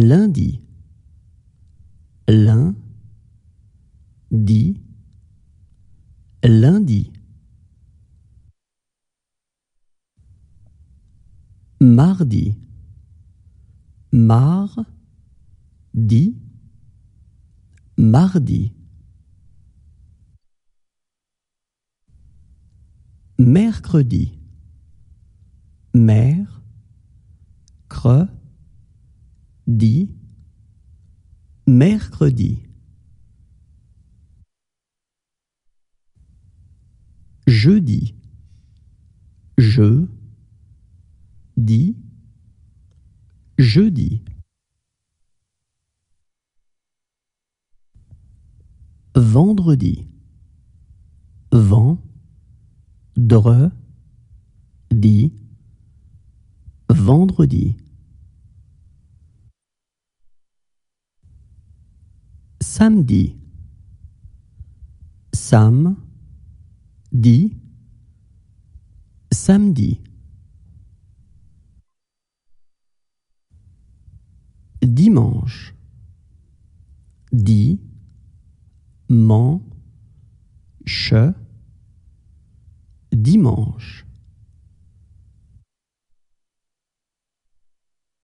lundi, lundi, lundi. Mardi, mardi, mardi. Mercredi, mer, cre, di, Jeudi, je, dis, jeudi. Vendredi, vent, dre, di, vendredi. Samedi, sam, di, samedi. Dimanche, di, man, che, dimanche.